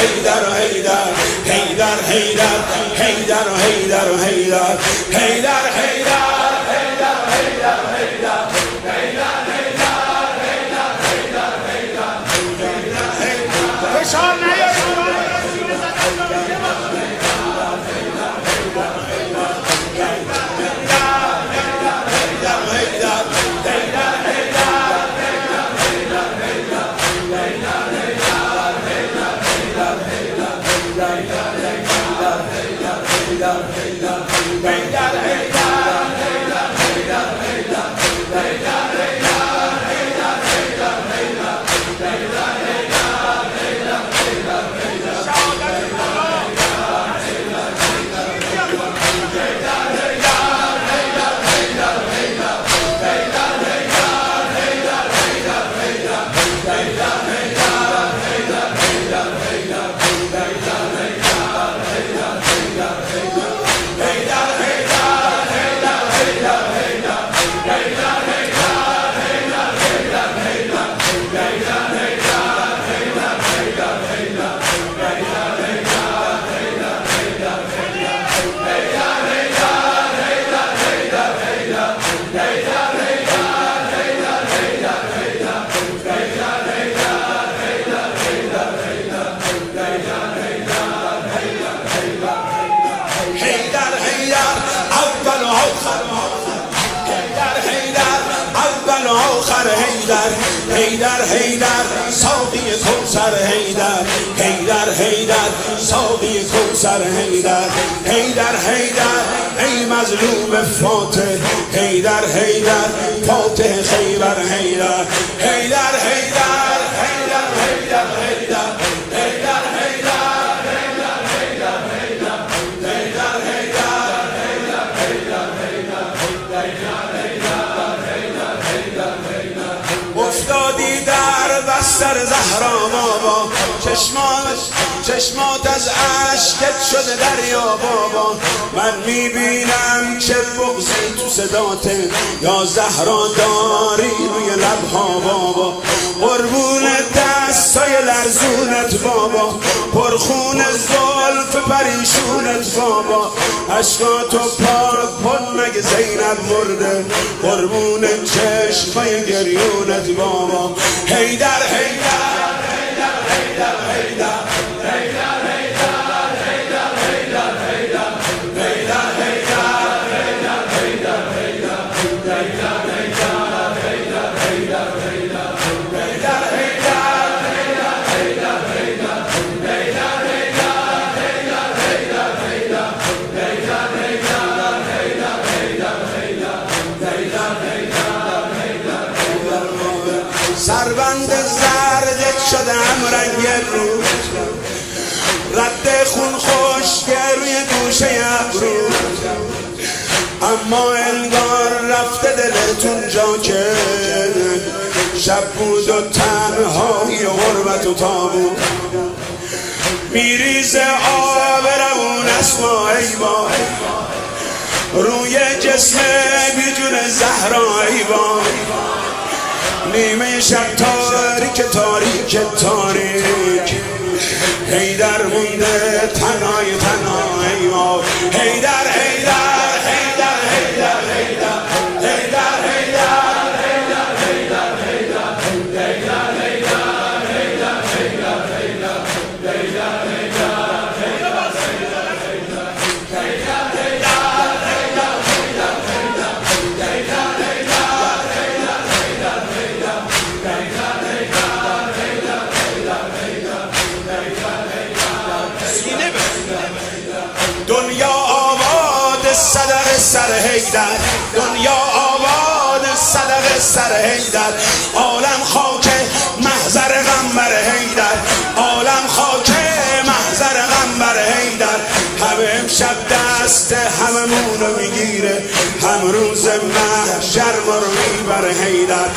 حیدر حیدر حیدر حیدر حیدر حیدر حیدر حیدر آخر هیدر هیدر هیدر ساقی کوسر هیدر هیدر هیدر ساقی کوسر هیدر هیدر هیدر ای مظلوم فاتح هیدر هیدر فاتح خیبر هیدر هیدر هیدر هیدر هیدر هیدر بستر زهرا بابا. چشمات چشمات از عشقت شده دریا بابا. من می‌بینم چه بغزی تو صدات یا زهرا داری روی لبها بابا. لرزونت بابا پرخون زلف پریشونت بابا. عشقاتو پاک کن مگه زینب مرده قربون چشمای گریونت بابا. هیدر هیدر. سربند زرد شدم رنگ رو. رد خون خوش روی گوشه ابرو. اما انگار رفته دلتون جا که شب بود و تنهایی و غربت و تابو. میریز آب روون اسما ای با روی جسم بیجون زهرا ای نیمه شب تاریک تاریک تاریک. هیدر مونده سر هیدر دنیا آباد صدق سر هیدر عالم خاک محضر غمبر هیدر عالم خاک محضر غمبر هیدر همه امشب دست هممونو می‌گیره. هم روز محشر ما رو میبر هیدر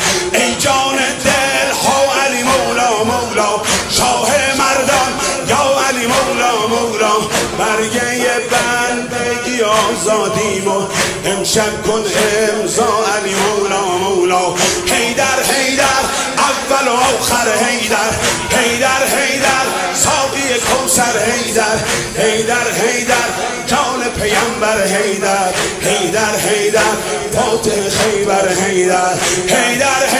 آزادیم و امشب کن امضا علی مولا مولا. هیدر هیدر اول و آخر هیدر هیدر هیدر ساقی کوسر هیدر هیدر هیدر جان پیامبر هیدر هیدر هیدر فاتح خیبر هیدر هیدر